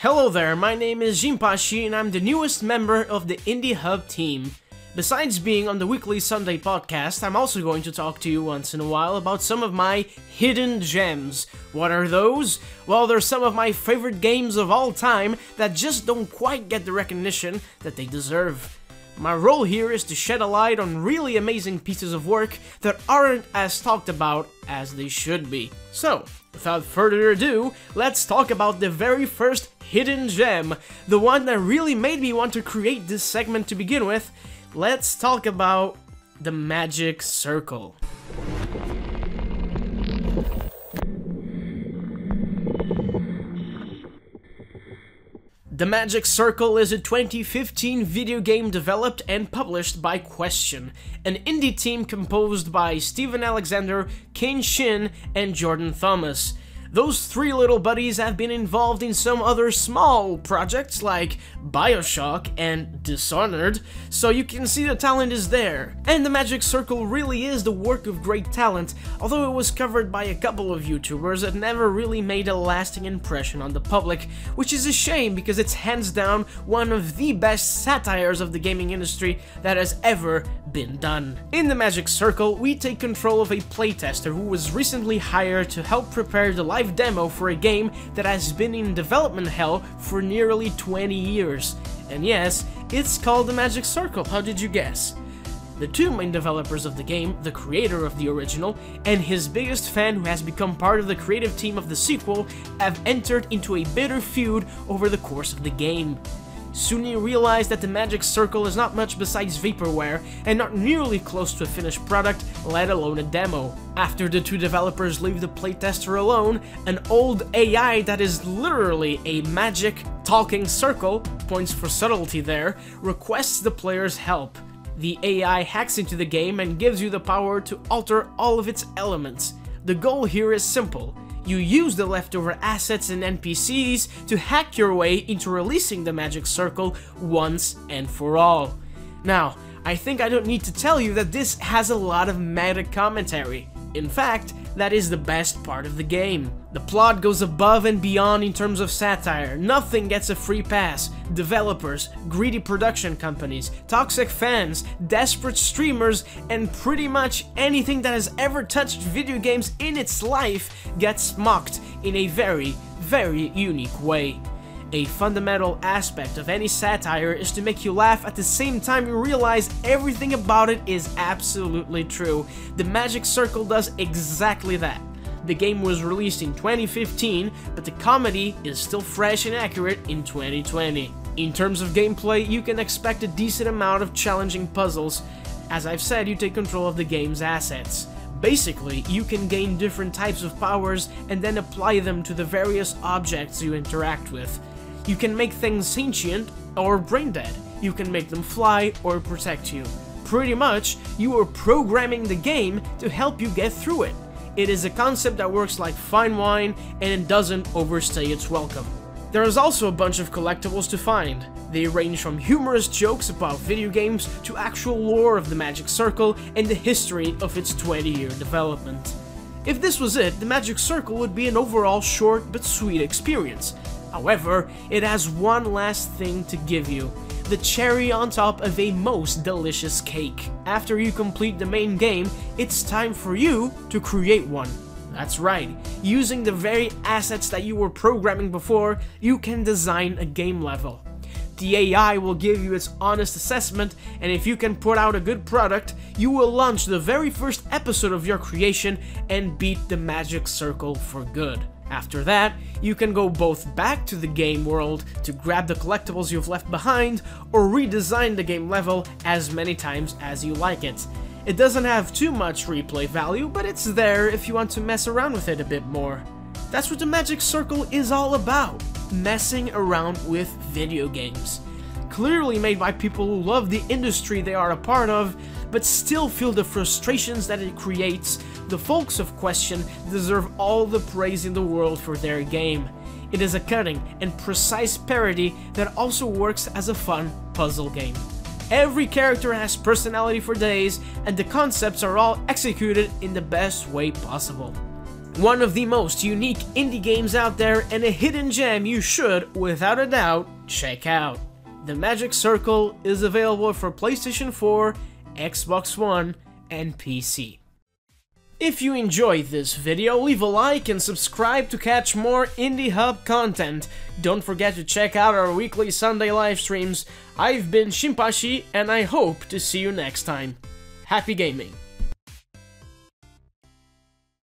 Hello there, my name is Jinpachi and I'm the newest member of the Indie Hub team. Besides being on the weekly Sunday podcast, I'm also going to talk to you once in a while about some of my hidden gems. What are those? Well, they're some of my favorite games of all time that just don't quite get the recognition that they deserve. My role here is to shed a light on really amazing pieces of work that aren't as talked about as they should be. So, without further ado, let's talk about the very first hidden gem, the one that really made me want to create this segment to begin with, let's talk about the magic circle. The Magic Circle is a 2015 video game developed and published by Question, an indie team composed by Stephen Alexander, Kain Shin, and Jordan Thomas. Those three little buddies have been involved in some other small projects like Bioshock and Dishonored, so you can see the talent is there. And the Magic Circle really is the work of great talent, although it was covered by a couple of YouTubers, that never really made a lasting impression on the public, which is a shame because it's hands down one of the best satires of the gaming industry that has ever been done. In the Magic Circle, we take control of a playtester who was recently hired to help prepare the live demo for a game that has been in development hell for nearly 20 years. And yes, it's called the Magic Circle, how did you guess? The two main developers of the game, the creator of the original, and his biggest fan who has become part of the creative team of the sequel, have entered into a bitter feud over the course of the game. Soon he realized that the Magic Circle is not much besides vaporware and not nearly close to a finished product, let alone a demo. After the two developers leave the playtester alone, an old AI that is literally a magic talking circle, points for subtlety there, requests the player's help. The AI hacks into the game and gives you the power to alter all of its elements. The goal here is simple you use the leftover assets and NPCs to hack your way into releasing the magic circle once and for all. Now, I think I don't need to tell you that this has a lot of meta commentary. In fact, that is the best part of the game. The plot goes above and beyond in terms of satire, nothing gets a free pass. Developers, greedy production companies, toxic fans, desperate streamers, and pretty much anything that has ever touched video games in its life gets mocked in a very, very unique way. A fundamental aspect of any satire is to make you laugh at the same time you realize everything about it is absolutely true. The Magic Circle does exactly that. The game was released in 2015, but the comedy is still fresh and accurate in 2020. In terms of gameplay, you can expect a decent amount of challenging puzzles. As I've said, you take control of the game's assets. Basically, you can gain different types of powers and then apply them to the various objects you interact with. You can make things sentient or brain dead. You can make them fly or protect you. Pretty much, you are programming the game to help you get through it. It is a concept that works like fine wine and it doesn't overstay its welcome. There is also a bunch of collectibles to find. They range from humorous jokes about video games to actual lore of the Magic Circle and the history of its 20-year development. If this was it, the Magic Circle would be an overall short but sweet experience, However, it has one last thing to give you, the cherry on top of a most delicious cake. After you complete the main game, it's time for you to create one. That's right, using the very assets that you were programming before, you can design a game level. The AI will give you its honest assessment, and if you can put out a good product, you will launch the very first episode of your creation and beat the magic circle for good. After that, you can go both back to the game world to grab the collectibles you've left behind, or redesign the game level as many times as you like it. It doesn't have too much replay value, but it's there if you want to mess around with it a bit more. That's what the Magic Circle is all about, messing around with video games. Clearly made by people who love the industry they are a part of, but still feel the frustrations that it creates, the folks of Question deserve all the praise in the world for their game. It is a cutting and precise parody that also works as a fun puzzle game. Every character has personality for days, and the concepts are all executed in the best way possible. One of the most unique indie games out there and a hidden gem you should, without a doubt, check out. The Magic Circle is available for PlayStation 4, Xbox One, and PC. If you enjoyed this video, leave a like and subscribe to catch more Indie Hub content. Don't forget to check out our weekly Sunday live streams. I've been Shimpashi, and I hope to see you next time. Happy gaming!